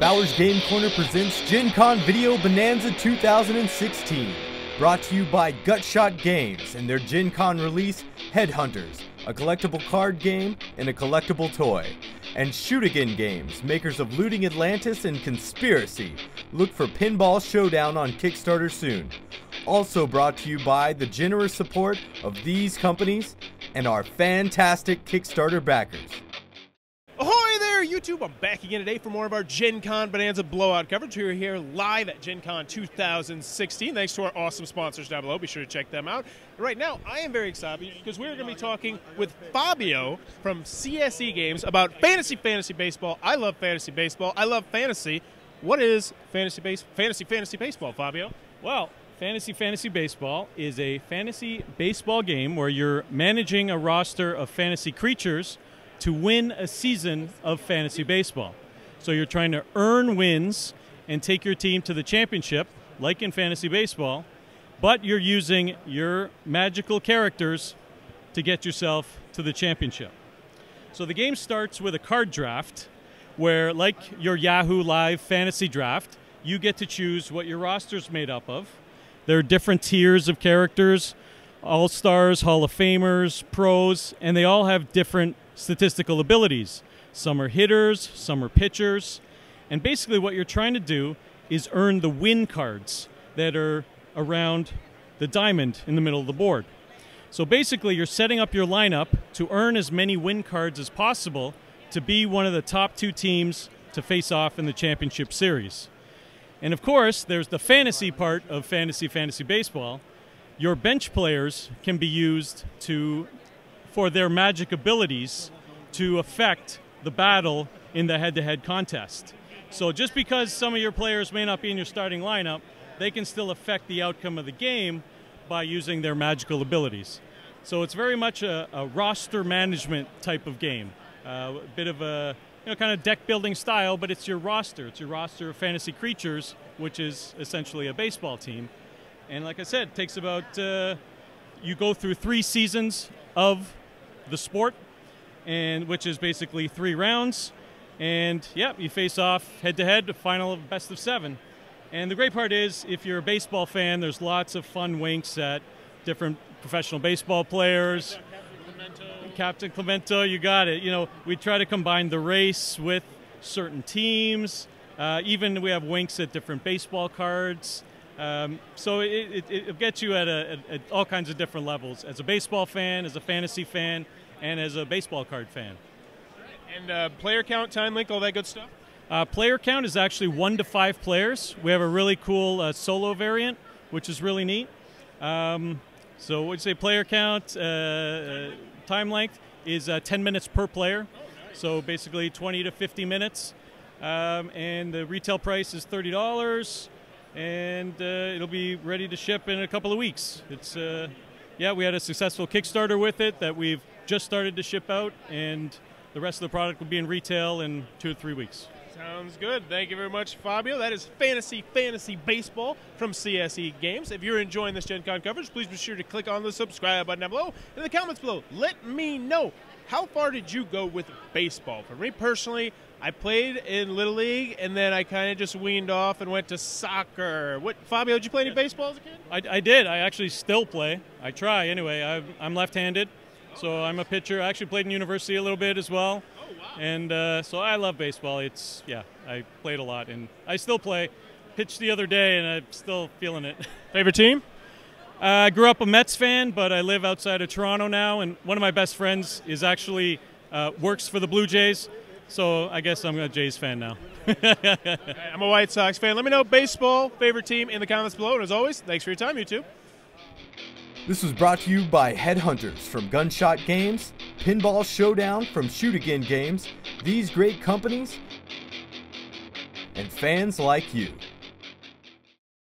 Bowers Game Corner presents Gen Con Video Bonanza 2016. Brought to you by Gutshot Games and their Gen Con release, Headhunters, a collectible card game and a collectible toy. And Shoot Again Games, makers of Looting Atlantis and Conspiracy. Look for Pinball Showdown on Kickstarter soon. Also brought to you by the generous support of these companies and our fantastic Kickstarter backers. YouTube! I'm back again today for more of our Gen Con Bonanza blowout coverage. We're here live at Gen Con 2016. Thanks to our awesome sponsors down below. Be sure to check them out. Right now, I am very excited because we're going to be talking with Fabio from CSE Games about fantasy, fantasy baseball. I love fantasy baseball. I love fantasy. What is fantasy base, fantasy, fantasy baseball, Fabio? Well, Fantasy Fantasy Baseball is a fantasy baseball game where you're managing a roster of fantasy creatures to win a season of fantasy baseball. So you're trying to earn wins and take your team to the championship, like in fantasy baseball, but you're using your magical characters to get yourself to the championship. So the game starts with a card draft where, like your Yahoo Live fantasy draft, you get to choose what your roster's made up of. There are different tiers of characters All Stars, Hall of Famers, pros, and they all have different statistical abilities. Some are hitters, some are pitchers. And basically, what you're trying to do is earn the win cards that are around the diamond in the middle of the board. So basically, you're setting up your lineup to earn as many win cards as possible to be one of the top two teams to face off in the championship series. And of course, there's the fantasy part of fantasy fantasy baseball. Your bench players can be used to for their magic abilities to affect the battle in the head-to-head contest. So just because some of your players may not be in your starting lineup, they can still affect the outcome of the game by using their magical abilities. So it's very much a, a roster management type of game. Uh, a bit of a you know, kind of deck building style, but it's your roster. It's your roster of fantasy creatures, which is essentially a baseball team. And like I said, it takes about, uh, you go through three seasons of the sport, and which is basically three rounds. And yeah, you face off head to head, final of best of seven. And the great part is, if you're a baseball fan, there's lots of fun winks at different professional baseball players. Captain Clemento, you got it. You know, we try to combine the race with certain teams. Uh, even we have winks at different baseball cards. Um, so it, it, it, gets you at, a, at, all kinds of different levels as a baseball fan, as a fantasy fan, and as a baseball card fan. And uh, player count, time link, all that good stuff? Uh, player count is actually one to five players. We have a really cool uh, solo variant, which is really neat. Um, so, what you say, player count, uh, uh, time length is uh, 10 minutes per player. So, basically 20 to 50 minutes. Um, and the retail price is $30 and uh, it'll be ready to ship in a couple of weeks. It's uh, yeah, we had a successful Kickstarter with it that we've just started to ship out, and the rest of the product will be in retail in two to three weeks. Sounds good. Thank you very much, Fabio. That is Fantasy Fantasy Baseball from CSE Games. If you're enjoying this Gen Con coverage, please be sure to click on the subscribe button down below. In the comments below, let me know how far did you go with baseball? For me personally, I played in Little League, and then I kind of just weaned off and went to soccer. What, Fabio? Did you play any baseball as a kid? I, I did. I actually still play. I try anyway. i am left-handed, so I'm a pitcher. I actually played in university a little bit as well, wow. and uh, so I love baseball. It's yeah, I played a lot, and I still play. Pitched the other day, and I'm still feeling it. Favorite team? Uh, I grew up a Mets fan, but I live outside of Toronto now, and one of my best friends is actually uh, works for the Blue Jays. So I guess I'm a Jays fan now. I'm a White Sox fan. Let me know baseball favorite team in the comments below. And as always, thanks for your time, YouTube. This was brought to you by Headhunters from Gutshot Games, Pinball Showdown from Shoot Again Games, these great companies, and fans like you.